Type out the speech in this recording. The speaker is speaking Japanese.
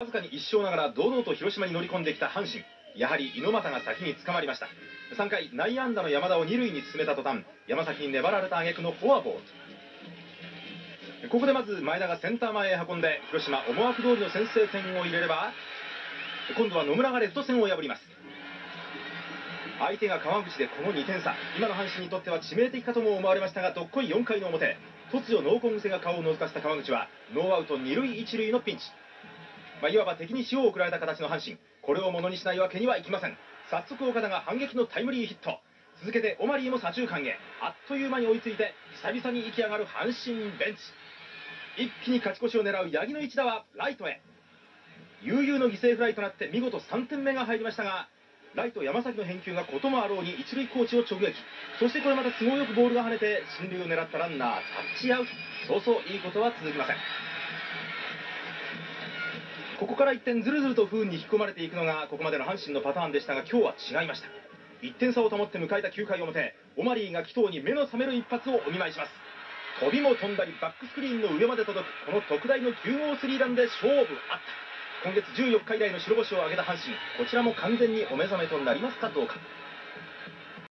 わずかに1勝ながら堂々と広島に乗り込んできた阪神。やはり猪俣が先に捕まりました。3回内野安打の山田を2塁に進めた途端山崎に粘られた挙句のフォアボール。ここでまず前田がセンター前へ運んで広島思惑通りの先制点を入れれば今度は野村がレフト線を破ります。相手が川口でこの2点差。今の阪神にとっては致命的かとも思われましたがどっこい4回の表突如濃厚癖が顔を覗かせた川口はノーアウト2塁1塁のピンチ。まあ、いわば敵に塩を送られた形の阪神。これをものにしないわけにはいきません。早速岡田が反撃のタイムリーヒット。続けてオマリーも左中間へ。あっという間に追いついて久々に生き上がる阪神ベンチ。一気に勝ち越しを狙う八木の一打はライトへ。悠々の犠牲フライとなって見事3点目が入りましたがライト山崎の返球がこともあろうに一塁コーチを直撃。そしてこれまた都合よくボールが跳ねて進塁を狙ったランナータッチアウト。そうそういいことは続きません。ここから一点ずるずると不運に引き込まれていくのがここまでの阪神のパターンでしたが今日は違いました。1点差を保って迎えた9回表オマリーが紀藤に目の覚める一発をお見舞いします。飛びも飛んだりバックスクリーンの上まで届くこの特大の9号スリーランで勝負あった。今月14日以来の白星を挙げた阪神こちらも完全にお目覚めとなりますかどうか。